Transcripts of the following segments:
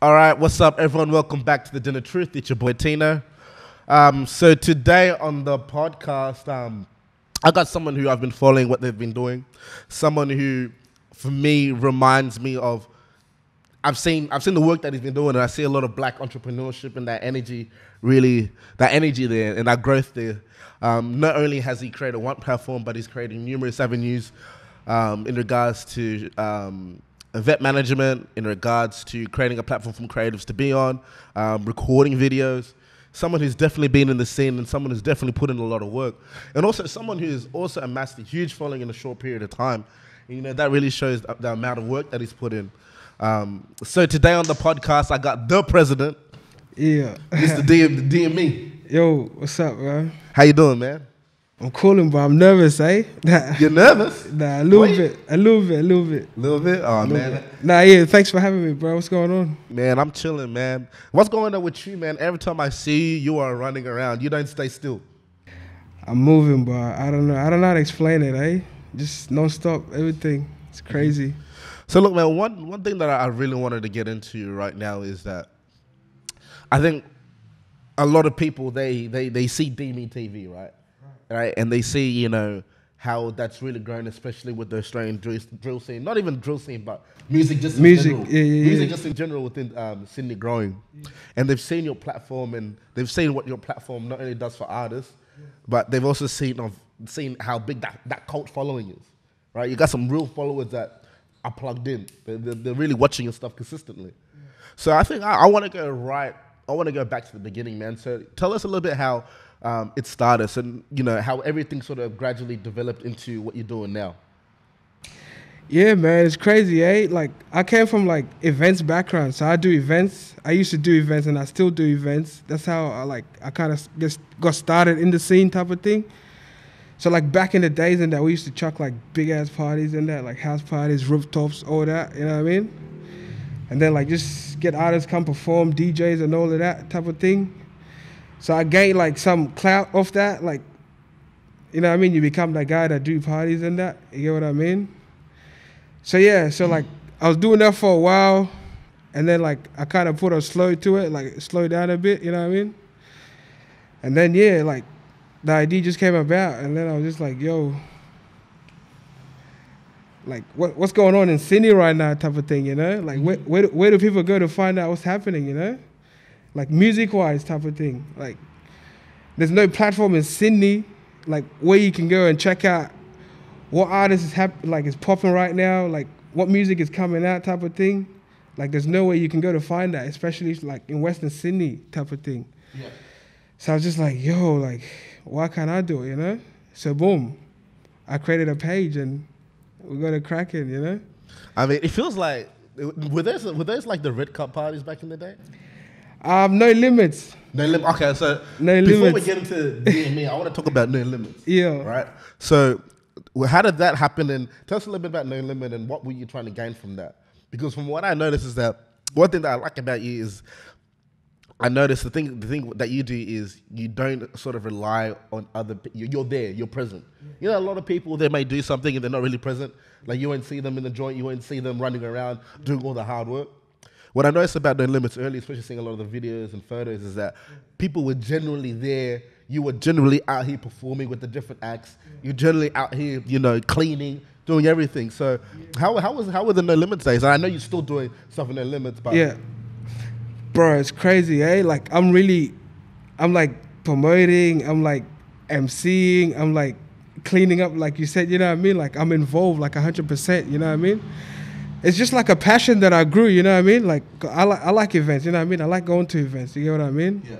All right, what's up, everyone? Welcome back to the Den of Truth. It's your boy Tino. Um, so today on the podcast, um, I got someone who I've been following what they've been doing. Someone who, for me, reminds me of. I've seen I've seen the work that he's been doing, and I see a lot of black entrepreneurship and that energy, really that energy there and that growth there. Um, not only has he created one platform, but he's creating numerous avenues um, in regards to um, event management, in regards to creating a platform for creatives to be on, um, recording videos. Someone who's definitely been in the scene and someone who's definitely put in a lot of work, and also someone who's also amassed a huge following in a short period of time. You know that really shows the, the amount of work that he's put in. Um, so today on the podcast, I got the president, Yeah. Mr. DM, DME. Yo, what's up, man? How you doing, man? I'm calling, but I'm nervous, eh? Nah, You nervous? nah a little Wait. bit, a little bit, a little bit. A little bit. Oh man, Nah, yeah. Thanks for having me, bro. What's going on? man, I'm chilling, man. What's going on with you, man? Every time I see you, you are running around. You don't stay still. I'm moving, but I don't know. I don't know how to explain it, eh? Just non-stop, everything. It's crazy. So look, man. One one thing that I I really wanted to get into right now is that I think a lot of people they they they see DME TV, right? Right, and they see you know how that's really grown, especially with the Australian drill, drill scene. Not even drill scene, but music just in Music, general. yeah, yeah, music yeah. just in general within um, Sydney growing, and they've seen your platform and they've seen what your platform not only does for artists, but they've also seen of seen how big that, that cult following is. Right, you got some real followers that are plugged in. They're, they're, they're really watching your stuff consistently. So I think I, I want to go right. I want to go back to the beginning, man. So tell us a little bit how um, it started, and you know how everything sort of gradually developed into what you're doing now. Yeah, man, it's crazy, eh? Like I came from like events background, so I do events. I used to do events, and I still do events. That's how I like I kind of just got started in the scene type of thing. So like back in the days, and that we used to chuck like big ass parties and that, like house parties, rooftops, all that. You know what I mean? And then like just get artists come perform, DJs and all of that type of thing. So I gained like some clout off that, like. You know what I mean? You become that guy that do parties and that. You get what I mean? So yeah, so like I was doing that for a while, and then like I kind of put a slow to it, like slow down a bit. You know what I mean? And then yeah, like the idea just came about, and then I was just like, yo, like what what's going on in Sydney right now, type of thing. You know, like where mm-hmm. where where do people go to find out what's happening? You know, like music wise, type of thing. Like there's no platform in Sydney, like where you can go and check out what artist is hap- like is popping right now, like what music is coming out, type of thing. Like there's no way you can go to find that, especially like in Western Sydney, type of thing. Yeah. So I was just like, yo, like, why can't I do it, you know? So boom, I created a page and we got it cracking, you know? I mean, it feels like were there were those like the red cup parties back in the day? Um, no limits. No lim- Okay, so No before limits. we get into DME, I want to talk about no limits. Yeah. Right. So, well, how did that happen? And tell us a little bit about no limit and what were you trying to gain from that? Because from what I noticed is that one thing that I like about you is I noticed the thing the thing that you do is you don't sort of rely on other. You're there. You're present. You know, a lot of people they may do something and they're not really present. Like you won't see them in the joint. You won't see them running around doing all the hard work. What I noticed about No Limits early, especially seeing a lot of the videos and photos, is that people were generally there. You were generally out here performing with the different acts. You're generally out here, you know, cleaning, doing everything. So, how how was how were the No Limits days? And I know you're still doing stuff in No Limits, but Yeah. Bro, it's crazy, eh? Like I'm really I'm like promoting, I'm like MCing, I'm like cleaning up, like you said, you know what I mean? Like I'm involved like hundred percent, you know what I mean? It's just like a passion that I grew, you know what I mean? Like I like I like events, you know what I mean? I like going to events, you get what I mean? Yeah.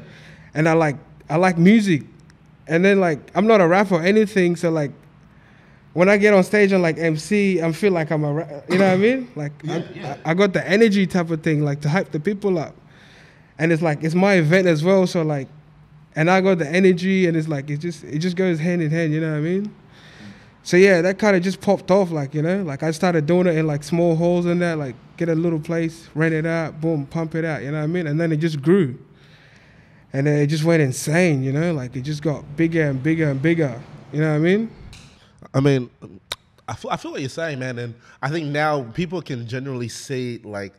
And I like I like music. And then like I'm not a rapper or anything, so like when I get on stage and like MC, I feel like I'm a, ra- you know what I mean? Like I, Yeah, yeah. I, I got the energy type of thing, like to hype the people up. And it's like it's my event as well, so like, and I got the energy, and it's like it just it just goes hand in hand, you know what I mean? So yeah, that kind of just popped off, like you know, like I started doing it in like small holes and that, like get a little place, rent it out, boom, pump it out, you know what I mean? And then it just grew, and then it just went insane, you know, like it just got bigger and bigger and bigger, you know what I mean? I mean, I feel, I feel what you're saying, man, and I think now people can generally see like.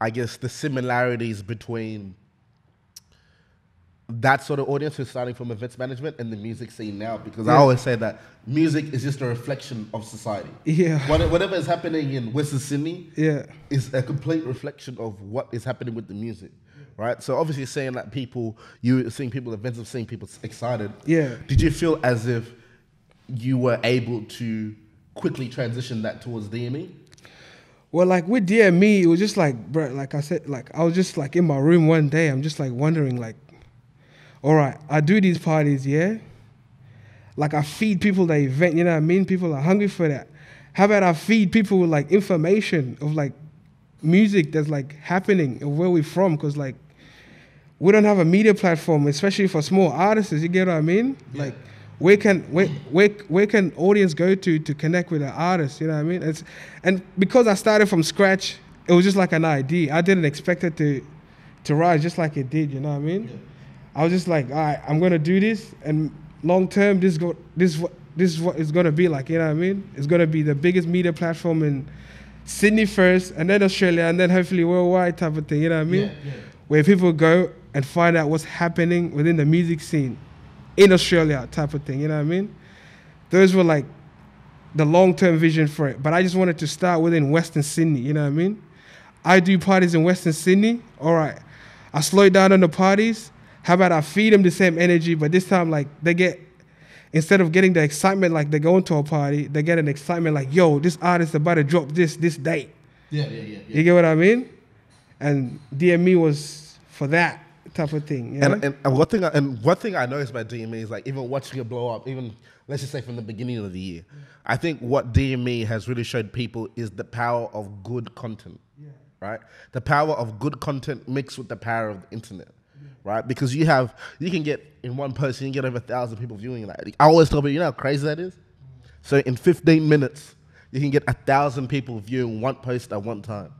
I guess, the similarities between that sort of audience who's starting from events management and the music scene now because I always say that music is just a reflection of society. Yeah. Whatever is happening in Western Sydney Yeah. is a complete reflection of what is happening with the music, right? So obviously saying that people, you seeing people events of seeing people excited. Yeah. Did you feel as if you were able to quickly transition that towards? DME? Well, like with DME, it was just like, bro, like I said, like I was just like in my room one day. I'm just like wondering, like, all right, I do these parties, yeah. Like I feed people the event, you know what I mean? People are hungry for that. How about I feed people with like information of like music that's like happening and where we're from? Because like we don't have a media platform, especially for small artists. You get what I mean? Like where can where, where where can audience go to to connect with the artist? You know what I mean? It's and because I started from scratch, it was just like an idea. I didn't expect it to to rise just like it did. You know what I mean? I was just like, all right, I'm gonna do this, and long term, this go this is what this is what it's gonna be like. You know what I mean? It's gonna be the biggest media platform in Sydney first, and then Australia, and then hopefully worldwide type of thing. You know what I mean? Yeah. Where people go and find out what's happening within the music scene in Australia, type of thing. You know what I mean? Those were like the long term vision for it. But I just wanted to start within Western Sydney. You know what I mean? I do parties in Western Sydney. All right, I slow down on the parties. How about I feed them the same energy, but this time like they get instead of getting the excitement like they go into a party, they get an excitement like, yo, this artist about to drop this this date. Yeah, yeah, yeah. You get what I mean? And DME was for that type of thing. You know? And, and, and one thing I, and one thing I noticed about DME is like even watching it blow up, even let's just say from the beginning of the year, I think what DME has really showed people is the power of good content, yeah. right? The power of good content mixed with the power of the internet, right? Because you have you can get in one post you can get over a thousand people viewing that. I always tell people, you know how crazy that is. So in 15 minutes, you can get a thousand people viewing one post at one time.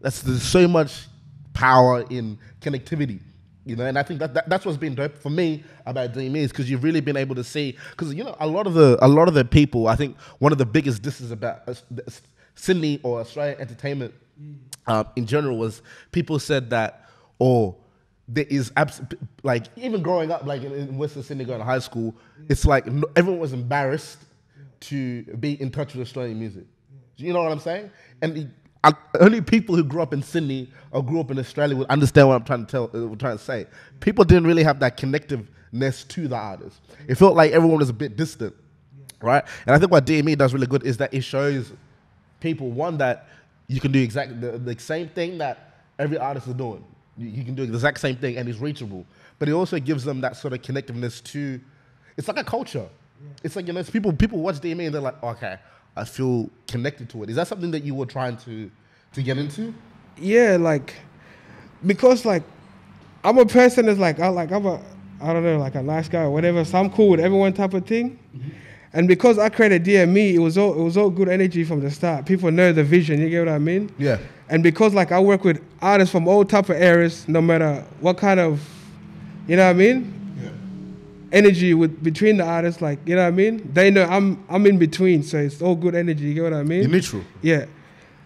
That's there's so much power in connectivity, you know. And I think that, that that's what's been dope for me about DME is because you've really been able to see because you know a lot of the a lot of the people. I think one of the biggest disses about the- Sydney or Australian entertainment um, in general was people said that or there is abs- like even growing up like in, in Western Sydney going to high school, it's like no, everyone was embarrassed to be in touch with Australian music. You know what I'm saying? And the, only people who grew up in Sydney or grew up in Australia would understand what I'm trying to tell, uh, trying to say. People didn't really have that connectiveness to the artist. It felt like everyone was a bit distant, right? And I think what DME does really good is that it shows people one that you can do exactly the, the same thing that every artist is doing. You, can do the exact same thing and it's reachable. But it also gives them that sort of connectiveness to. It's like a culture. It's like you know, it's people people watch DME and they're like, okay, I feel connected to it. Is that something that you were trying to to get into? yeah, like because like I'm a person that's like I like I'm a I don't know like a nice guy or whatever. So I'm cool with everyone type of thing. Mm-hmm. And because I created DME, it was all it was all good energy from the start. People know the vision. You get what I mean? Yeah. And because like I work with artists from all type of areas, no matter what kind of, you know what I mean, Yeah. energy with between the artists, like you know what I mean. They know I'm I'm in between, so it's all good energy. You get what I mean? You're neutral. Yeah.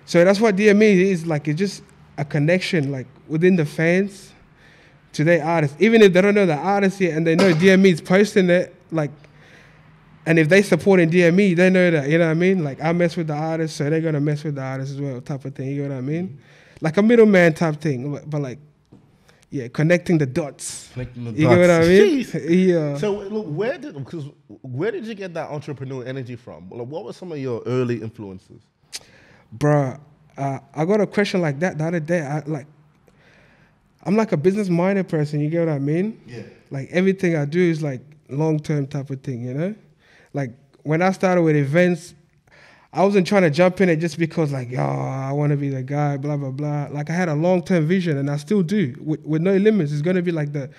So that's what DME is like. It's just a connection, like within the fans to their artists. Even if they don't know the artist yet and they know DME is posting it, like, and if they supporting DME, they know that, you know what I mean? Like, I mess with the artist, so they're going to mess with the artist as well, type of thing. You know what I mean? Like a middleman type thing, but, but like, yeah, connecting the dots. Connecting the You get what I mean? Jeez. Yeah. So look, where did because where did you get that entrepreneur energy from? Like, what were some of your early influences? Bruh, uh, I got a question like that the other day. I like, I'm like a business minded person. You get what I mean? Yeah. Like everything I do is like long term type of thing. You know, like when I started with events, I wasn't trying to jump in it just because like, yo, I want to be the guy, blah blah blah. Like I had a long term vision, and I still do with, with no limits. It's gonna be like the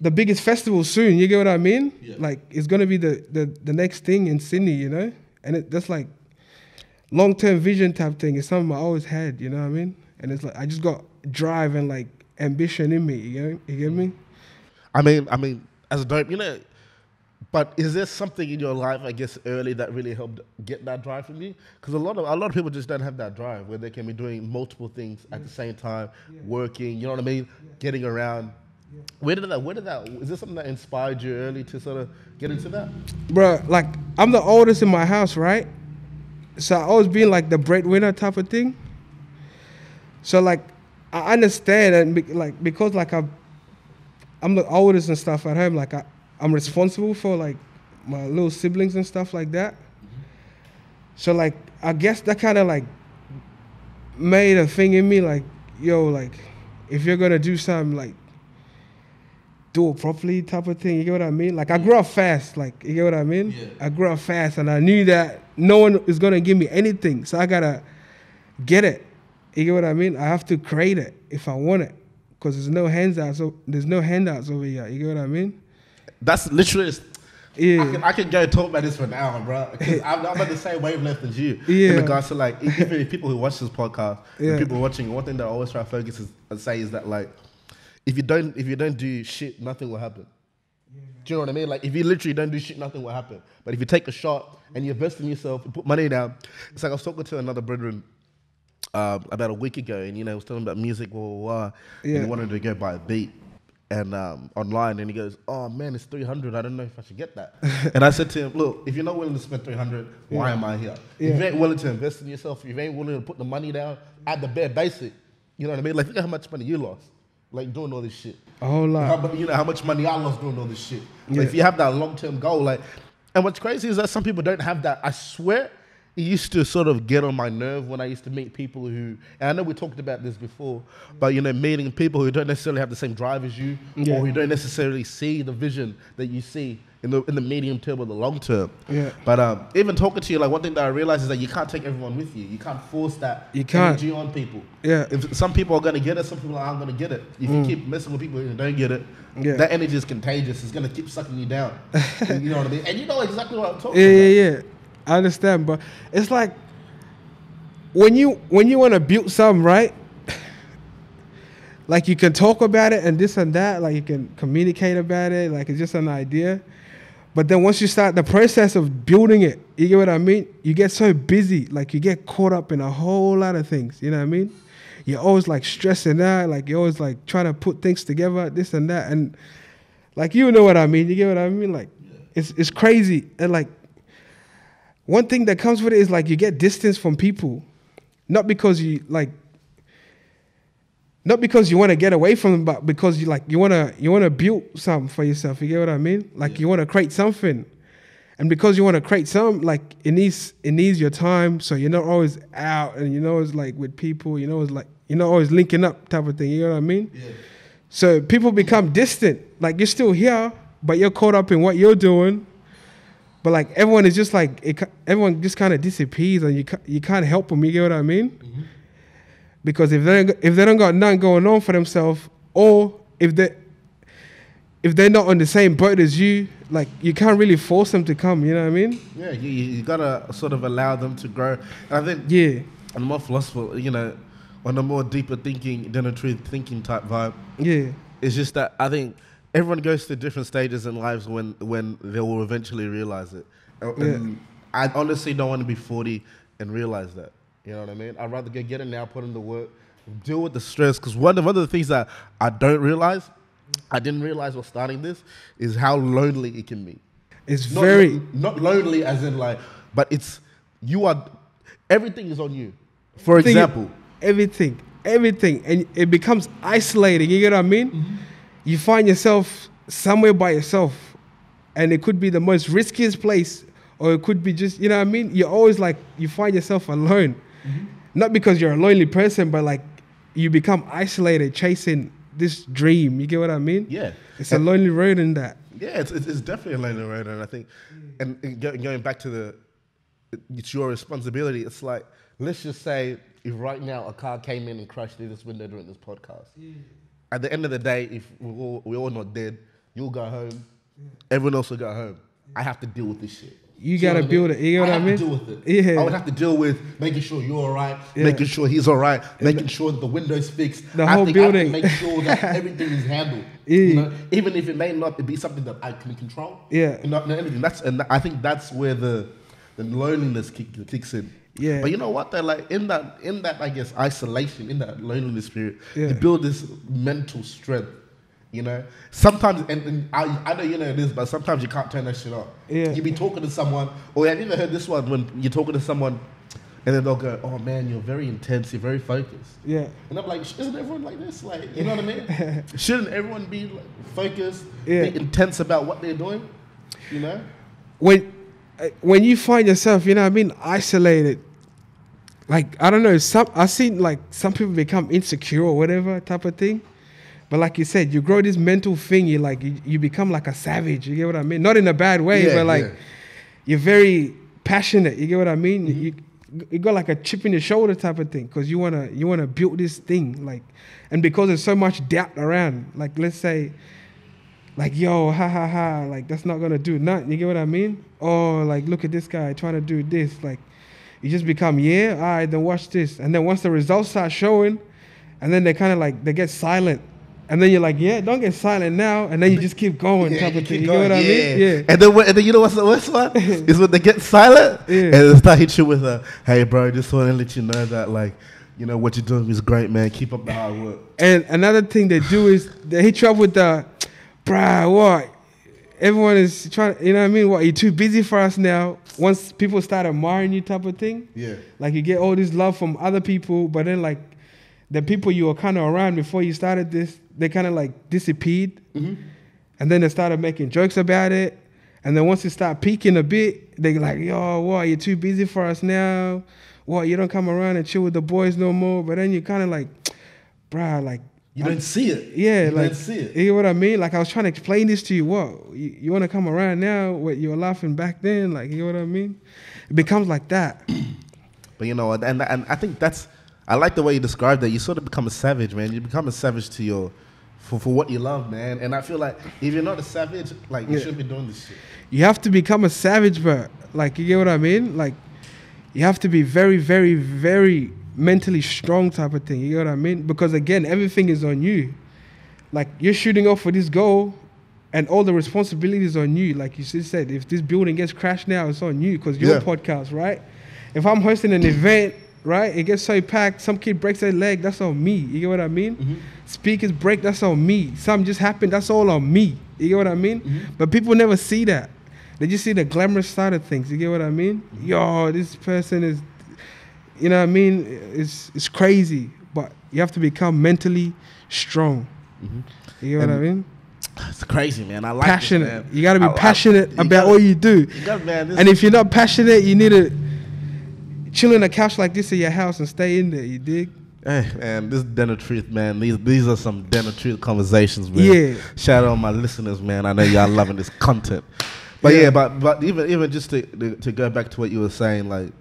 the biggest festival soon. You get what I mean? Yeah. Like it's gonna be the the, the next thing in Sydney. You know, and it, that's like long term vision type thing. It's something I always had. You know what I mean? And it's like I just got drive and like ambition in me. You know, you get me? I mean, I mean, as a dope, you know, But is there something in your life, I guess, early that really helped get that drive from you? Because a lot of a lot of people just don't have that drive where they can be doing multiple things at the same time, working. You know what I mean? Getting around. Where did that? Where did that? Is this something that inspired you early to sort of get into that? Bruh, like I'm the oldest in my house, right? So I always been like the breadwinner type of thing. So like I understand and be, like because like I'm I'm the oldest and stuff at home, like I, I'm responsible for like my little siblings and stuff like that. So like I guess that kind of like made a thing in me like yo like if you're gonna do something like do it properly type of thing. You get what I mean? Like I grew up fast. Like you get what I mean? Yeah. I grew up fast, and I knew that no one is gonna give me anything, so I gotta get it. You get what I mean? I have to create it if I want it, because there's no handouts. There's no handouts over here. You get what I mean? That's literally. I can, I can go talk about this for an hour, bro. Because I'm, I'm on the same wavelength as you. Yeah. In regards to like, even if people who watch this podcast, Yeah. people watching, one thing that I always try to focus is and say is that like, if you don't if you don't do shit, nothing will happen. Do you know what I mean? Like if you literally don't do shit, nothing will happen. But if you take a shot and you invest in yourself, you put money down, it's like I was talking to another brethren um, about a week ago, and you know, I was talking about music, blah blah blah. And he wanted to go buy a beat and um, online, and he goes, "Oh man, it's three hundred. I don't know if I should get that." and I said to him, "Look, if you're not willing to spend three hundred, why am I here? If Yeah. you ain't willing to invest in yourself, if you ain't willing to put the money down at the bare basic, you know what I mean? Like, think of how much money you lost, like doing all this shit. A whole lot. mu- you know how much money I lost doing all this shit. Yeah. if you have that long term goal, like, and what's crazy is that some people don't have that. I swear, it used to sort of get on my nerve when I used to meet people who, and I know we talked about this before, but you know, meeting people who don't necessarily have the same drive as you, Yeah. or who don't necessarily see the vision that you see in the in the medium term or the long term. Yeah. But um, even talking to you, like one thing that I realized is that you can't take everyone with you. You can't force that You can't. energy on people. Yeah. If some people are gonna get it, some people aren't gonna get it. If you keep messing with people who don't get it, Mm. Yeah. that energy is contagious. It's gonna keep sucking you down. you know what I mean? And you know exactly what I'm talking Yeah, about. yeah, yeah. I understand, but it's like when you when you want to build something, right? Like you can talk about it and this and that, like you can communicate about it, like it's just an idea. But then once you start the process of building it, you get what I mean? You get so busy, like you get caught up in a whole lot of things, you know what I mean? You're always like stressing out, like you're always like trying to put things together, this and that. And like you know what I mean, you get what I mean? Like it's it's crazy. And like one thing that comes with it is like you get distance from people, not because you like, not because you want to get away from them, but because you like you want to you want to build something for yourself. You get what I mean? Like you want to create something, and because you want to create some, like it needs it needs your time. So you're not always out, and you know it's like with people. You know it's like you're not always linking up type of thing. You know what I mean? Yeah. So people become distant. Like you're still here, but you're caught up in what you're doing. But like everyone is just like it, everyone just kind of disappears, and you you can't help them. You get what I mean? Mm-hmm. Because if they if they don't got nothing going on for themselves, or if they if they're not on the same boat as you, like you can't really force them to come. You know what I mean? Yeah, you, you you gotta sort of allow them to grow. And I think Yeah, on a more philosophical, you know, on a more deeper thinking Den of Truth thinking type vibe, yeah, it's just that I think everyone goes through different stages in lives when when they will eventually realize it. And- and I honestly don't want to be 40 and realize that. You know what I mean? I'd rather go get it now, put in the work, deal with the stress. Because one of, one of the things that I don't realize, I didn't realize while starting this, is how lonely it can be. it's Not, very not lonely as in like, but it's you are everything is on you. For example, everything, everything, and it becomes isolating. You get what I mean? Mm-hmm. You find yourself somewhere by yourself, and it could be the most riskiest place, or it could be just you know what I mean. You're always like you find yourself alone, Mm-hmm. not because you're a lonely person, but like you become isolated, chasing this dream. You get what I mean? yeah, It's a lonely road in that. Yeah, it's, it's, definitely a lonely road, and I think, and, and going back to the, it's your responsibility. It's like let's just say if right now a car came in and crashed through this window during this podcast. At the end of the day, if we're all, we're all not dead, you'll go home. Everyone else will go home. I have to deal with this shit. you gotta I build it. You know what I mean? To deal with it. Yeah. I would have to deal with making sure you're all right, Yeah. making sure he's all right, making sure that the window's fixed. The I whole think I have to building. make sure that everything is handled. Yeah. You know, even if it may not be something that I can control. Yeah. You know, everything. That's and I think that's where the the loneliness kick, kicks in. Yeah. But you know what? They're like in that in that I guess isolation, in that loneliness period, Yeah. you build this mental strength. You know, sometimes, and, and I, I know you know this, but sometimes you can't turn that shit off. Yeah. You be talking to someone, or have you ever heard this one when you're talking to someone, and then they'll go, "Oh man, you're very intense, you're very focused," Yeah. and I'm like, "Isn't everyone like this? Like, you know what I mean? Shouldn't everyone be like, focused, Yeah. be intense about what they're doing? You know? when uh, when you find yourself, you know, I mean, isolated. Like I don't know, some I seen like some people become insecure or whatever type of thing. But like you said, you grow this mental thing. You like you, you become like a savage. You get what I mean? Not in a bad way, Yeah, but like yeah. you're very passionate. You get what I mean? Mm-hmm. You you got like a chip in your shoulder type of thing because you wanna you wanna build this thing like, and because there's so much doubt around. Like let's say like yo ha ha ha like that's not gonna do nothing you get what i mean or like look at this guy trying to do this like you just become yeah all right then watch this and then once the results start showing and then they kind of like they get silent and then you're like yeah don't get silent now and then you just keep going type you of keep you going, get what i yeah. mean yeah And then, what- and then you know what's the worst one? is when they get silent Yeah. and they start hit you with a, "Hey, bro, just want to let you know that like, you know what you're doing is great, man. Keep up the hard work." And another thing they do is they hit you up with the, bruh, what? Everyone is trying, you know what I mean? What, you're too busy for us now? Once people start admiring you type of thing. Yeah. Like you get all this love from other people, but then like the people you were kind of around before you started this, they kind of like disappeared. Mm-hmm. And then they started making jokes about it. And then once it start peaking a bit, they like, yo, what, you're too busy for us now? What, you don't come around and chill with the boys no more? But then you kind of like, bruh, like, You didn't see it. yeah, you like, don't see it. you know what I mean? Like, I was trying to explain this to you. What, you, you want to come around now? What, you were laughing back then? Like, you know what I mean? It becomes like that. But you know, and and I think that's I like the way you described that. You sort of become a savage, man. You become a savage to your for, for what you love, man. And I feel like if you're not a savage, like you Yeah. shouldn't be doing this shit. you have to become a savage, but like you get what I mean? Like you have to be very, very, very mentally strong type of thing. You get what I mean? Because again, everything is on you. Like you're shooting off for this goal, and all the responsibilities on you. Like you just said, if this building gets crashed now, it's on you because your Yeah. podcast, right? If I'm hosting an event, right, it gets so packed, some kid breaks their leg, that's on me. You get what I mean? Mm-hmm. Speakers break, that's on me. Something just happened, that's all on me. You get what I mean? Mm-hmm. But people never see that. They just see the glamorous side of things. You get what I mean? Mm-hmm. Yo, this person is, you know what I mean? It's it's crazy, but you have to become mentally strong. Mm-hmm. You get what I mean? It's crazy, man. I like passionate. This. You got to be I- I- passionate you about gotta- what you do. You got, man. And if you're not passionate, you need to chill in a couch like this in your house and stay in there. You dig? Hey man, this is Den of Truth, man. These these are some Den of Truth conversations, man. Yeah. Shout out to my listeners, man. I know y'all loving this content. But yeah, Yeah. but but even even just to, to to go back to what you were saying, like,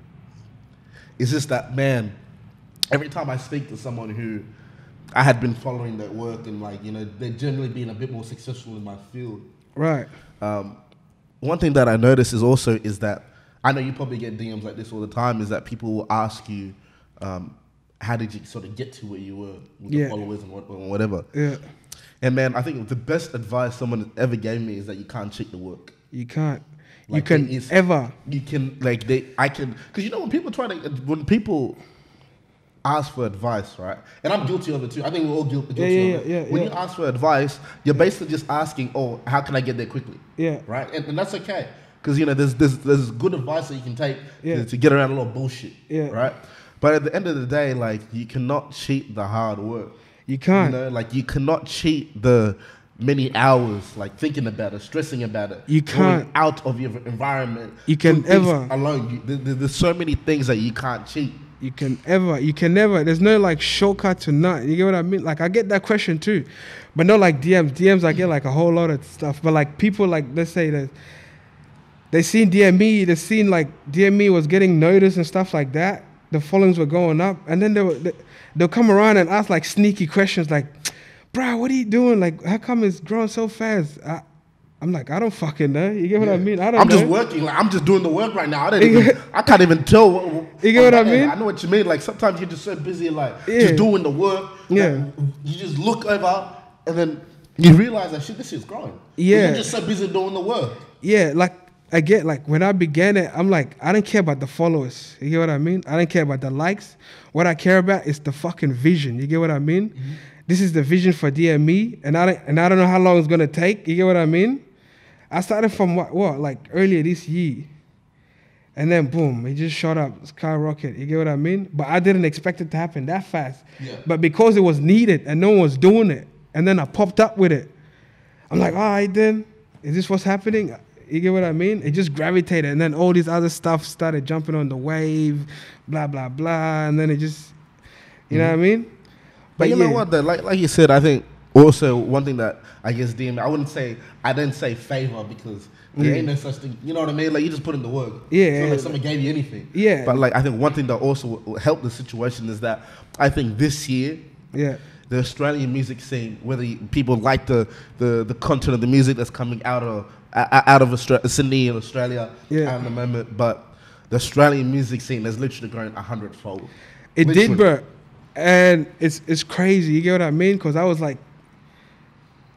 it's just that man. Every time I speak to someone who I had been following their work and like you know they're generally being a bit more successful in my field, Right. um, one thing that I notice is also is that I know you probably get DMs like this all the time. Is that people will ask you, um, how did you sort of get to where you were with Yeah. the followers and, and whatever. Yeah. And man, I think the best advice someone ever gave me is that you can't cheat the work. You can't. You can is- ever. You can like they, I can, because you know when people try to, when people ask for advice, right? And I'm guilty of it too. I think we're all guilty, guilty yeah, of it. yeah, yeah, when yeah. you ask for advice, you're basically just asking, oh, how can I get there quickly? Yeah. right? And, and that's okay because you know there's, there's there's good advice that you can take Yeah. to, to get around a lot of bullshit, Yeah. right? But at the end of the day, like you cannot cheat the hard work. You can't. You know, like you cannot cheat the many hours, like thinking about it, stressing about it. You going can't. out of your environment. You can ever- alone. You, there- there- there's so many things that you can't cheat. You can ever, you can never. There's no like shortcut to nothing. You get what I mean? Like I get that question too, but not like DMs. DMs I get like a whole lot of stuff. But like people like let's say that they seen DME, they seen like DME was getting noticed and stuff like that. The followings were going up, and then they were, they, they'll come around and ask like sneaky questions like, "Bruh, what are you doing? Like, how come it's growing so fast?" I, I'm like, I don't fucking know. You get what I mean? I don't I'm know. just working. Like I'm just doing the work right now. I don't even. I can't even tell. What, what- You get what I mean? I know what you mean. Like sometimes you're just so busy, like Yeah. just doing the work. Yeah. you just look over and then you realize that shit. This shit's growing. Yeah. You're just so busy doing the work. Yeah, like I get like when I began it, I'm like, I don't care about the followers. You get what I mean? I don't care about the likes. What I care about is the fucking vision. You get what I mean? Mm-hmm. This is the vision for DME, and I don't, and I don't know how long it's gonna take. You get what I mean? I started from what, what like earlier this year, and then boom, it just shot up, skyrocket. You get what I mean? But I didn't expect it to happen that fast. Yeah. But because it was needed and no one was doing it, and then I popped up with it. I'm like, all right, then, is this what's happening? You get what I mean? It just gravitated, and then all these other stuff started jumping on the wave, blah blah blah, and then it just, you know mm-hmm. what I mean? But, you yeah. know what? Though, like like you said, I think also one thing that I guess DM. I wouldn't say I didn't say favor because there Yeah. ain't no such thing. You know what I mean? Like you just put in the work. Yeah, It's like someone gave you anything. Yeah. But like I think one thing that also helped the situation is that I think this year Yeah, the Australian music scene, whether you, people like the, the, the content of the music that's coming out of uh, out of Austra- Sydney in Australia Yeah. at the moment, but the Australian music scene has literally grown a hundredfold. it did, Literally. bro, and it's it's crazy. You get what I mean? Because I was like,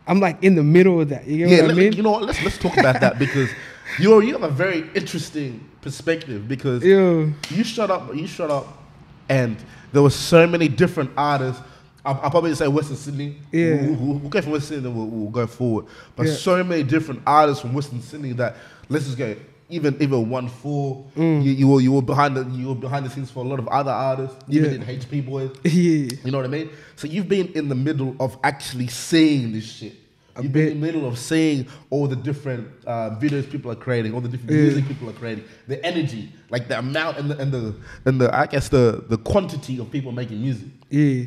I'm like in the middle of that. You get Yeah, what I let me- mean? you know what? Let's let's talk about that because you you have a very interesting perspective because Yo, you shut up, you shut up, and there were so many different artists. I'll, I'll probably say Western Sydney. Yeah. We'll, we'll, from Western Sydney, then we'll, we'll go forward. But Yeah. so many different artists from Western Sydney that let's just go. Even even OneFour, Mm. you, you were you were behind the you were behind the scenes for a lot of other artists. Even Yeah. in HP Boys, yeah, you know what I mean? So you've been in the middle of actually seeing this shit. A You've been in the middle of seeing all the different uh, videos people are creating, all the different Yeah. music people are creating, the energy, like the amount and the and the and the I guess the the quantity of people making music. yeah.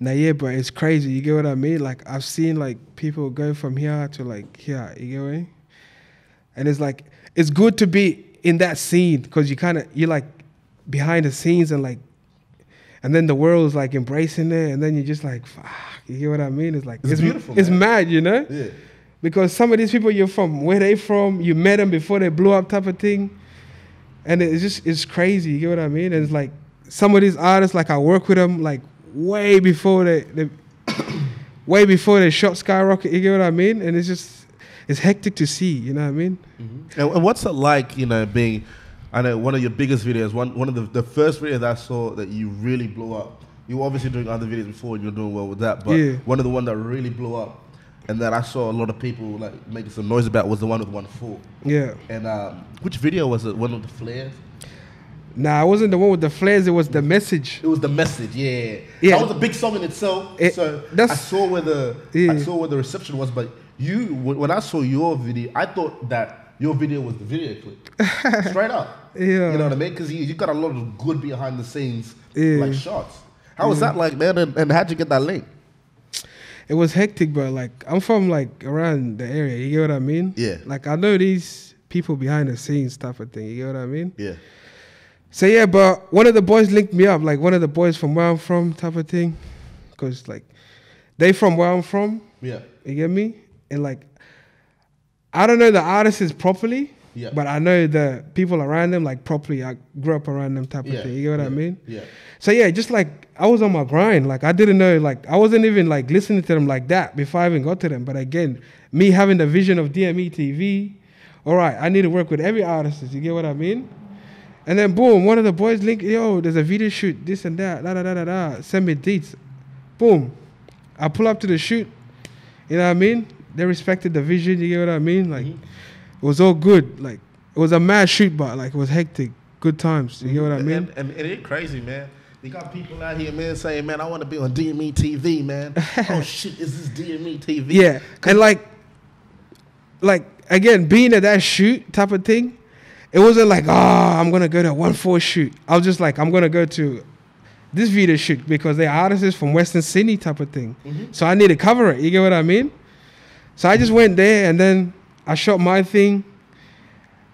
Now, yeah, bro, it's crazy. You get what I mean? Like I've seen like people go from here to like here. You get what I mean? And it's like it's good to be in that scene because you kind of you're like behind the scenes and like, and then the world's like embracing it, and then you're just like, fuck. You get what I mean? It's like It's beautiful, It's man. mad, you know? Yeah. because some of these people you're from where they from you met them before they blew up type of thing and it's just it's crazy you get what i mean and it's like some of these artists like i work with them like way before they, they way before they shot skyrocket you get what i mean and it's just it's hectic to see you know what i mean And, and what's it like, you know, being? I know one of your biggest videos, one one of the, the first videos I saw that you really blew up. You were obviously doing other videos before, and you're doing well with that. But Yeah. one of the one that really blew up, and that I saw a lot of people like making some noise about was the one with OneFour. yeah And um, which video was it? One of the flares? nah i wasn't the one with the flares it was the message It was the message, yeah. Yeah. That was a big song in itself. It- so I saw where the I saw where the reception was, but you when I saw your video, I thought that your video was the video clip, straight up. Yeah. you know what I mean? Because you, you got a lot of good behind the scenes Yeah. like shots. How was that like, man? And, and how'd you get that link? it was hectic but like i'm from like around the area you get what i mean Yeah. like i know these people behind the scenes type of thing you get what i mean Yeah, So yeah, but one of the boys linked me up, like one of the boys from where I'm from, type of thing, because like they from where I'm from. yeah, You get me? And like, I don't know the artists properly, Yeah. but I know the people around them like properly. I grew up around them type yeah. of thing. You get what yeah, I mean? Yeah, So yeah, just like I was on my grind. Like I didn't know, like I wasn't even like listening to them like that before I even got to them. But again, me having the vision of DME TV, all right, I need to work with every artist. You get what I mean? And then boom, one of the boys link, yo, there's a video shoot, this and that, da da da da da. Send me dates. Boom. I pull up to the shoot. You know what I mean? They respected the vision, you get what I mean? Like Mhm. it was all good. Like it was a mad shoot, but like it was hectic. Good times. You get what I mean? And, and, and it ain't crazy, man. You got people out here, man, saying, "Man, I want to be on DME TV, man." oh shit, is this DME TV? Yeah, and like, like again, being at that shoot type of thing, it wasn't like, oh, I'm gonna go to OneFour shoot. I was just like, I'm gonna go to this video shoot because they're artists from Western Sydney type of thing. Mhm. So I need to cover it. You get what I mean? So I just went there and then I shot my thing,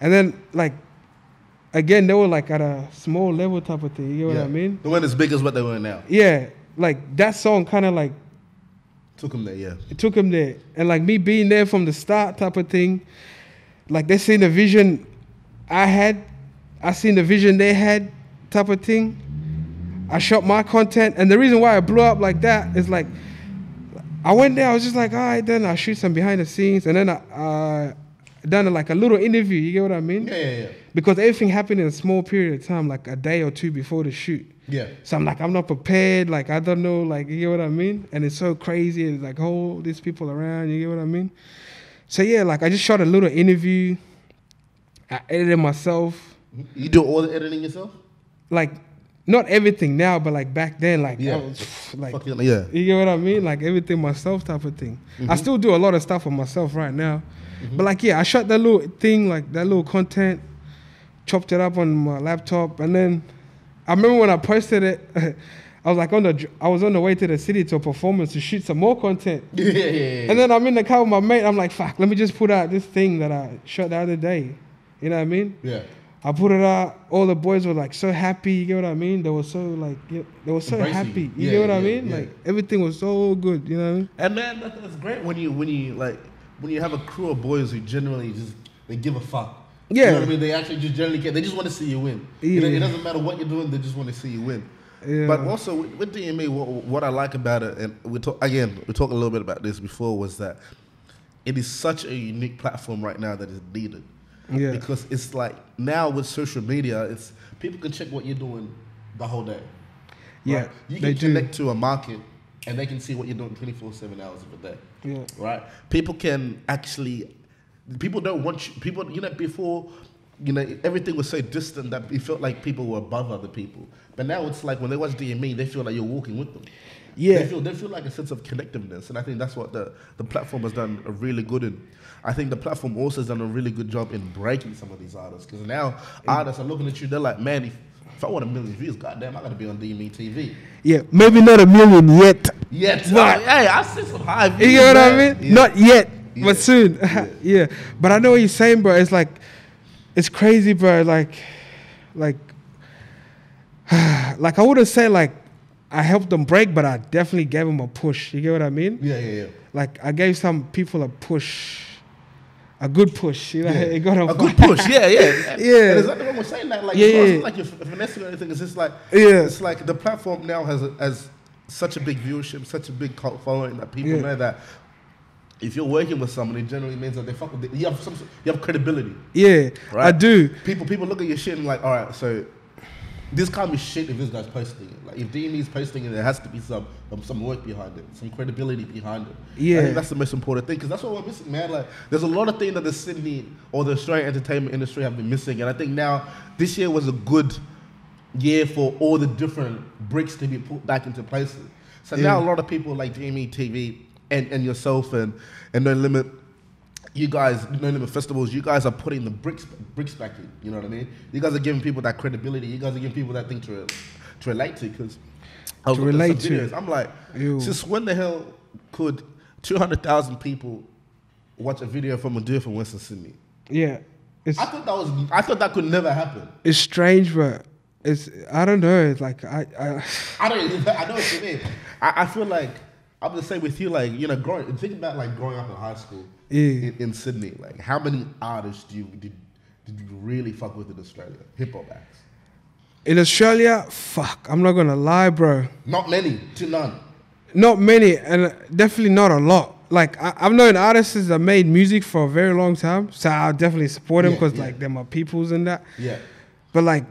and then like, again, they were like at a small level type of thing. You get what I mean? They weren't as big as what they were now. Yeah, like that song kind of like Took him there, yeah. It took him there, and like me being there from the start, type of thing. Like they seen the vision I had, I seen the vision they had, type of thing. I shot my content, and the reason why I blew up like that is like I went there. I was just like, all right, then I shoot some behind the scenes, and then I uh, done like a little interview. You get what I mean? Yeah, yeah, yeah. Because everything happened in a small period of time, like a day or two before the shoot. Yeah. So I'm like, I'm not prepared. Like I don't know. Like you get what I mean? And it's so crazy. It's like all these people around. You get what I mean? So yeah, like I just shot a little interview. I edited myself. You do all the editing yourself? Like not everything now, but like back then, like Yeah. Was, like Fucking, yeah. you get what I mean? Like everything myself type of thing. I mm-hmm. still do a lot of stuff for myself right now. Mm-hmm. But like yeah, I shot that little thing, like that little content, chopped it up on my laptop, and then I remember when I posted it, I was like on the I was on the way to the city to a performance to shoot some more content. Yeah, yeah. yeah. And then I'm in the car with my mate. I'm like, fuck, let me just put out this thing that I shot the other day. You know what I mean? yeah. I put it out. All the boys were like so happy. You get what I mean? They were so like, you- they were so Embracing happy. you. You Yeah, get what I mean? yeah. Like everything was so good. You know what I mean? And man, that's great when you when you like when you have a crew of boys who generally just they give a fuck. You Yeah. know what I mean? They actually just generally care. They just want to see you win. You know, Yeah. it doesn't matter what you're doing. They just want to see you win. Yeah. But also with, with DME, what, what I like about it, and we talk again, we talked a little bit about this before, was that it is such a unique platform right now that is needed. Yeah. Because it's like now with social media, it's people can check what you're doing the whole day. Yeah, right? You they can do. connect to a market and they can see what you're doing 24 7 hours of the day. Yeah. Right? People can actually, people don't want you, people, you know, before, you know, everything was so distant that it felt like people were above other people. But now it's like when they watch DME, they feel like you're walking with them. Yeah. They feel, they feel like a sense of connectiveness. And I think that's what the, the platform has done a really good in. I think the platform also has done a really good job in breaking some of these artists. Because now artists are looking at you, they're like, man, if, if I want a million views, goddamn, I gotta be on DME TV. Yeah. Maybe not a million yet. Yet, But- hey, I see some high views. You know what I mean? Yeah. Not yet, Yeah. but soon. Yeah. Yeah. But I know what you're saying, bro. It's like, it's crazy, bro. Like, like, like I wouldn't say like I helped them break, but I definitely gave them a push. You get what I mean? Yeah, yeah, yeah. Like I gave some people a push, a good push. You know, Yeah. it got them a good push. Yeah, yeah, Yeah. And there's nothing wrong with saying that. Like, Yeah, it's not yeah. like you're finessing or anything. It's just like, Yeah. it's like the platform now has a, has such a big viewership, such a big cult following that people Yeah. know that if you're working with someone, it generally means that they fuck with. You have some, you have credibility. Yeah, I do. People, people look at your shit and like, all right, so this can't be shit if this guy's posting it. Like, if DME's posting it, there has to be some um, some work behind it, some credibility behind it. I Yeah. think that's the most important thing because that's what we're missing, man. Like, there's a lot of things that the Sydney or the Australian entertainment industry have been missing, and I think now this year was a good year for all the different bricks to be put back into places. So now a lot of people like DME TV and, and yourself and and No Limit you guys, No Limit Festivals, you guys are putting the bricks bricks back in. You know what I mean? You guys are giving people that credibility. You guys are giving people that thing to to relate to. Because I was To looking at some relate to. videos, I'm like, Ew. since when the hell could two hundred thousand people watch a video from a dude from Western Sydney? Yeah, it's I thought that was I thought that could never happen. it's strange, but it's I don't know. It's like I, I I don't. I know what you mean. I, I feel like I'm the same with you. Like you know, growing. Think about like growing up in high school Yeah. in, in Sydney. Like how many artists do you did, did you really fuck with in Australia? Hip hop acts. in Australia, fuck, I'm not gonna lie, bro. Not many, to none. Not many, and definitely not a lot. Like I, I've known artists that made music for a very long time, so I'll definitely support them because yeah. like they're my peoples and that. Yeah. But like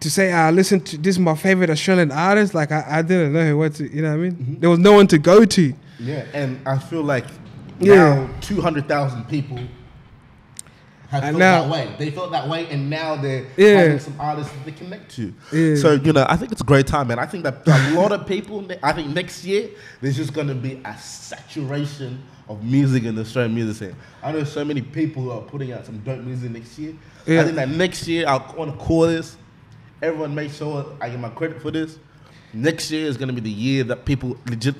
to say I listen to this is my favorite Australian artist, like I, I didn't know who what to, you know what I mean? Mm-hmm. There was no one to go to. Yeah, and I feel like Yeah. now two hundred thousand people have felt now- that way. They felt that way, and now they're Yeah. having some artists that they connect to. Yeah. So you know, I think it's a great time, man. I think that a lot of people. I think next year there's just going to be a saturation of music in the Australian music scene. I know so many people who are putting out some dope music next year. Yeah. I think that next year I want to call this. Everyone make sure I get my credit for this. Next year is going to be the year that people legit.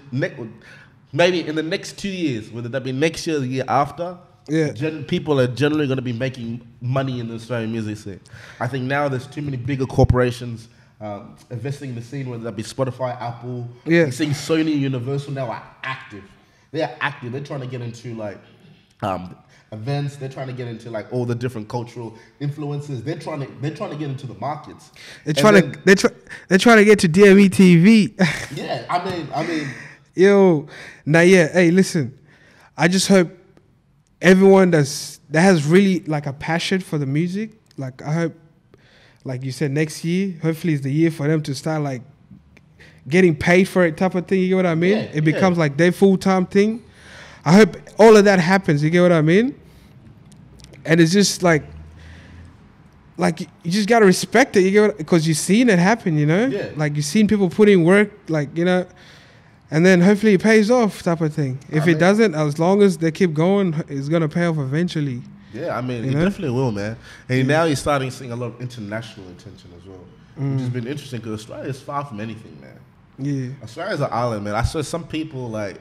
Maybe in the next two years, whether that be next year or the year after, Yeah. gen- people are generally going to be making money in the Australian music scene. I think now there's too many bigger corporations um, investing in the scene, whether that be Spotify, Apple. Yeah. You're seeing Sony, Universal now are active. They are active. They're trying to get into like um, events. They're trying to get into like all the different cultural influences. They're trying to they're trying to get into the markets. They're And trying then- to they're, try, they're trying to get to DME TV. Yeah, I mean, I mean, Yo, now yeah, hey, listen. I just hope everyone that's that has really like a passion for the music, like I hope like you said next year, hopefully it's the year for them to start like getting paid for it type of thing, you get what I mean? Yeah, it becomes yeah. like their full time thing. I hope all of that happens, you get what I mean? And it's just like like you just gotta respect it, you get because you've seen it happen, you know? Yeah. Like you've seen people put in work, like, you know, and then hopefully it pays off type of thing. If I it mean- doesn't, as long as they keep going, it's gonna pay off eventually. yeah, I mean, You it know? definitely will, man. And now you're starting seeing a lot of international attention as well, which Mm. has been interesting because Australia is far from anything, man. Yeah. Australia's an island, man. I saw some people like,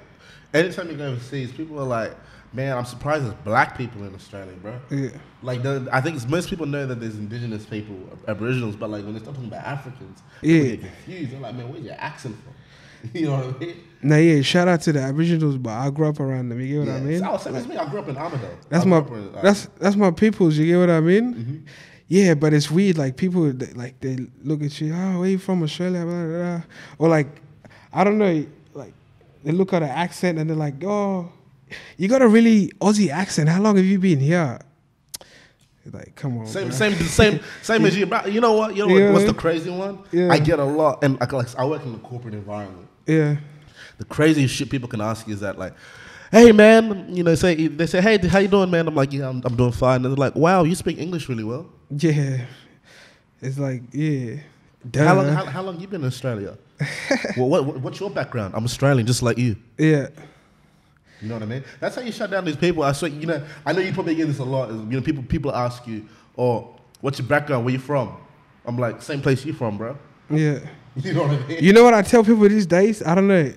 anytime you go overseas, people are like, man, I'm surprised there's black people in Australia, bro. Yeah. Like, the, I think it's, most people know that there's indigenous people, Aboriginals, but like when they start talking about Africans, Yeah. get confused. They're like, man, where's your accent from? you know what I mean? Now yeah, shout out to the Aboriginals, but I grew up around them. You get what I Yeah. mean? So, same as me. I grew up in Armidale. That's my up uh, that's that's my peoples. You get what I mean? Mm-hmm. Yeah, but it's weird. Like people, they, like they look at you. Oh, where you from? Australia? Blah, blah, blah. Or like, I don't know. Like they look at the accent and they're like, oh, you got a really Aussie accent. How long have you been here? Like, come on. Same, bruh. same, same, same as you. bro. You know what? You know what, Yeah. what's the crazy one? Yeah. I get a lot, and I, like, I work in the corporate environment. Yeah. The craziest shit people can ask you is that, like, hey man, you know, say they say, hey, how you doing, man? I'm like, yeah, I'm, I'm doing fine. And they're like, wow, you speak English really well. Yeah. It's like, yeah. How long, Duh. how, how long you been in Australia? well, what, what, what's your background? I'm Australian, just like you. yeah. You know what I mean? That's how you shut down these people. I swear, you know, I know you probably get this a lot. Is, you know, people people ask you, "Oh, what's your background? Where you from?" I'm like, "Same place you from, bro." Yeah. You know what I mean? You know what I tell people these days? I don't know.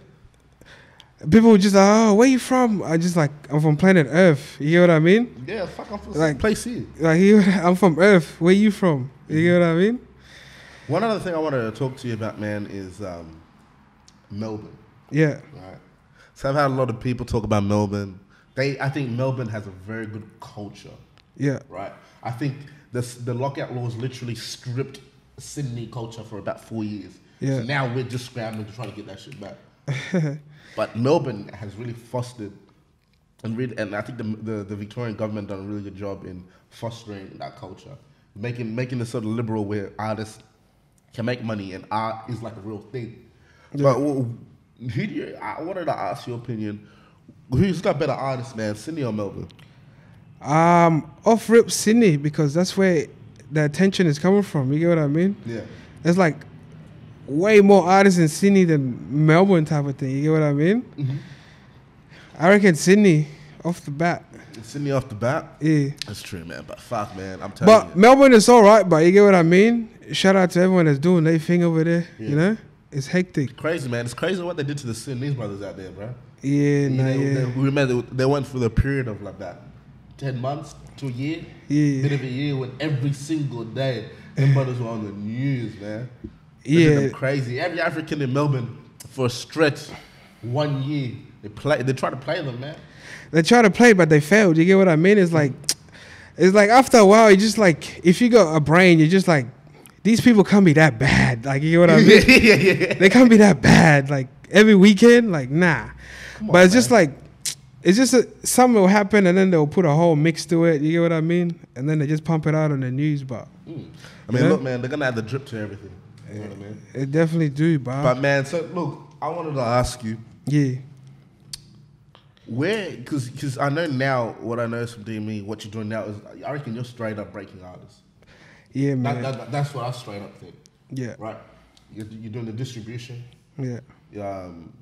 People just like, oh, where you from? I just like, I'm from planet Earth. You get what I mean? yeah, fuck, I'm from Like- place here. Like, you, I'm from Earth. Where you from? You get what I mean? One other thing I wanted to talk to you about, man, is um, Melbourne. Yeah. Right. So I've had a lot of people talk about Melbourne. They, I think Melbourne has a very good culture. Yeah. Right. I think this, the lockout laws literally stripped Sydney culture for about four years. Yeah. So now we're just scrambling to try to get that shit back. but Melbourne has really fostered, and really, and I think the, the the Victorian government done a really good job in fostering that culture, making making it sort of liberal where artists can make money and art is like a real thing. But wh- who do you, I wanted to ask your opinion. Who's got better artists, man, Sydney or Melbourne? Um, off rip Sydney because that's where the attention is coming from. You get what I mean? Yeah. There's like way more artists in Sydney than Melbourne type of thing. You get what I mean? Mm-hmm. I reckon Sydney off the bat. Sydney off the bat. Yeah. That's true, man. But fuck, man, I'm telling But you. Melbourne is all right, but you get what I mean? Shout out to everyone that's doing their thing over there. Yeah. You know? It's hectic. Crazy, man. It's crazy what they did to the Sudanese brothers out there, bro. Yeah, You nah, know, yeah. they, we remember they went through the period of like that, ten months to a year, Yeah. bit of a year, when every single day them brothers were on the news, man. Yeah. them crazy. Every African in Melbourne for a stretch, one year, they play. They try to play them, man. They try to play, but they failed. You get what I mean? It's like, it's like after a while, you just like, if you got a brain, you're just like, these people can't be that bad. Like, you get what I mean? yeah, yeah. they can't be that bad. Like every weekend, like nah. Come but on, it's just like, it's just a, something will happen, and then they'll put a whole mix to it. You get what I mean? And then they just pump it out on the news. But Mm. I mean, Yeah. look, man, they're gonna add the drip to everything. You know what I mean? it definitely do, but, But man, so look, I wanted to ask you. yeah, Where, because because I know now what I know is from DME, what you're doing now is I reckon you're straight up breaking artists. yeah, That, man, that, that's what I straight up think. yeah, Right? You're, you're doing the distribution. yeah, Um,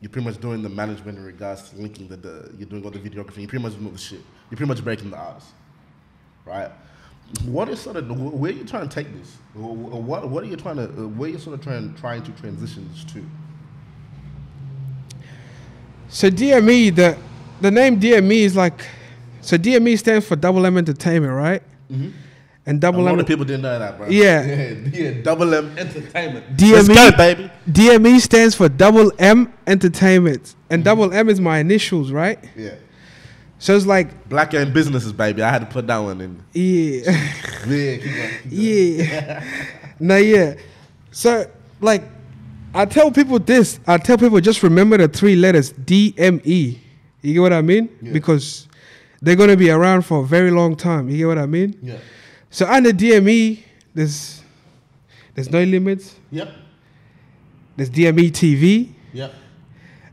you're pretty much doing the management in regards to linking the, the you're doing all the videography. You're pretty much doing all the shit. You're pretty much breaking the artists, right? What is sort of where are you trying to take this? What what are you trying to where are you sort of trying trying to transition this to? So DME, the the name DME is like, so DME stands for Double M Entertainment, right? Mhm. and A Double lot M. of people didn't know that, bro. Yeah. yeah, yeah. Double M Entertainment. DME. Let's go, baby. DME stands for Double M Entertainment, and Mm-hmm. Double M is my initials, right? Yeah. So it's like, Black owned businesses, baby. I had to put that one in. yeah, Yeah, keep going, keep going. yeah, no, yeah. So like, I tell people this. I tell people just remember the three letters DME. You get what I mean? Yeah. Because they're gonna be around for a very long time. You get what I mean? Yeah. So under DME, there's there's no limits. Yep. There's DME TV, Yep.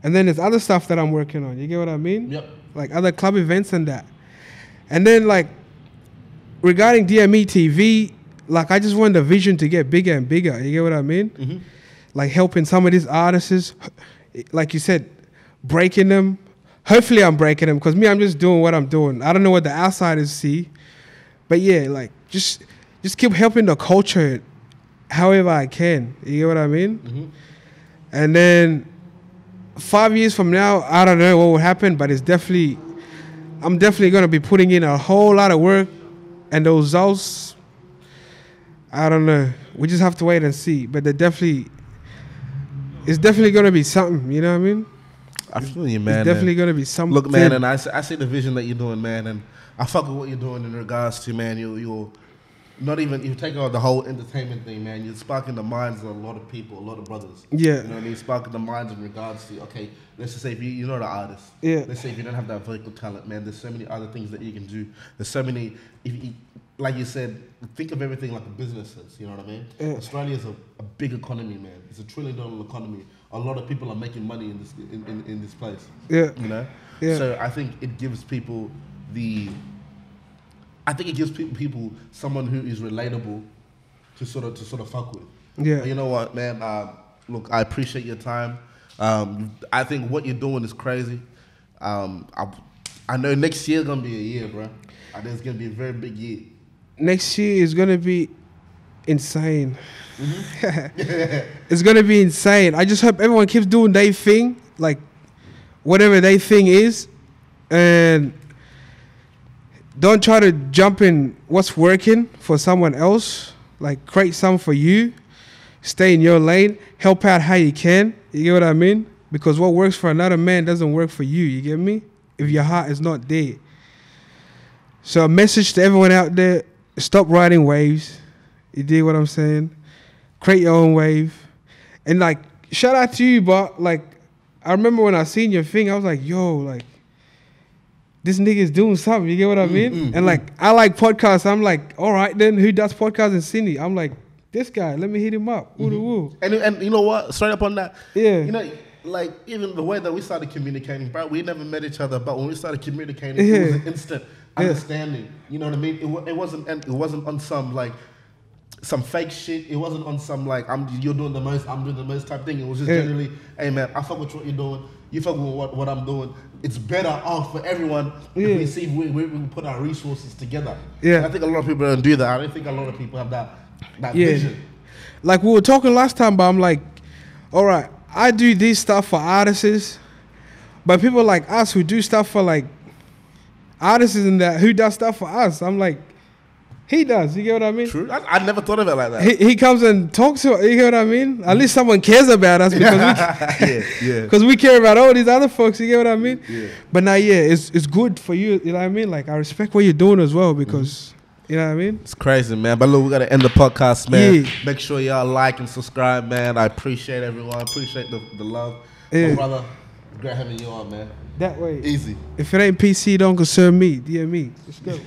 And then there's other stuff that I'm working on. You get what I mean? Yep. Like other club events and that. And then like regarding DME TV, like I just want the vision to get bigger and bigger. You get what I mean? Mm-hmm. Like helping some of these artists, like you said, breaking them. Hopefully, I'm breaking them because me, I'm just doing what I'm doing. I don't know what the outsiders see, but yeah, like just just keep helping the culture, however I can. You get what I mean? Mm-hmm. And then five years from now, I don't know what will happen, but it's definitely, I'm definitely gonna be putting in a whole lot of work, and the results, I don't know. We just have to wait and see. But they're definitely, it's definitely gonna be something. You know what I mean? I feel you, man. it's definitely gonna be something. Look, man, and I, see- I see the vision that you're doing, man, and I fuck with what you're doing in regards to, man, you you're not even you take out the whole entertainment thing, man. You're sparking the minds of a lot of people, a lot of brothers. Yeah. you know what I mean. Sparking the minds in regards to, okay, let's just say if you, you're not an artist, Yeah. Let's say if you don't have that vocal talent, man. There's so many other things that you can do. There's so many. If you, like you said, think of everything like a business is. You know what I mean? Yeah. Australia is a, a big economy, man. It's a trillion dollar economy. A lot of people are making money in this in, in, in this place yeah, you know. Yeah. So I think it gives people the. I think it gives people people someone who is relatable to sort of to sort of fuck with. Yeah. And you know what, man? Um, look, I appreciate your time. Um, I think what you're doing is crazy. Um, I, I know next year gonna be a year, bro. I think it's gonna be a very big year. next year is gonna be insane. Mm-hmm. it's gonna be insane. I just hope everyone keeps doing their thing, like whatever their thing is, and don't try to jump in what's working for someone else. Like create something for you. Stay in your lane. Help out how you can. You get what I mean? Because what works for another man doesn't work for you. You get me? If your heart is not there. So a message to everyone out there: stop riding waves. You dig what I'm saying? Create your own wave, and like shout out to you, but like I remember when I seen your thing, I was like, yo, like this nigga is doing something. You get what I mm, mean? mm, and mm. like I like podcasts. I'm like, all right then, who does podcasts in Sydney? I'm like, this guy. Let me hit him up. Mm-hmm. Woo woo. And and you know what? Straight up on that. Yeah. You know, like even the way that we started communicating, bro. We never met each other, but when we started communicating, it was an instant understanding. You know what I mean? It, it wasn't and it wasn't on some like some fake shit. It wasn't on some like I'm you're doing the most, I'm doing the most type thing. It was just Yeah. generally, hey man, I fuck with what you're doing. You fuck with what, what I'm doing. It's better off for everyone Yeah. if we see we, we, we put our resources together. Yeah. And I think a lot of people don't do that. I don't think a lot of people have that that Yeah. vision. Like we were talking last time, but I'm like, all right, I do this stuff for artists, but people like us who do stuff for like artists and that who does stuff for us. I'm like, he does. You get what I mean? True. I, I never thought of it like that. He, he comes and talks to you get what I mean? At least someone cares about us because we yeah, yeah. because we care about all these other folks. You get what I mean? Yeah. But now, yeah, it's it's good for you. You know what I mean? Like I respect what you're doing as well because mm-hmm. you know what I mean. It's crazy, man. But look, we gotta end the podcast, man. Yeah. Make sure y'all like and subscribe, man. I appreciate everyone. I appreciate the, the love. Yeah. My brother, great having you on, man. That way, Easy. if it ain't PC, don't concern me. DME. Let's go.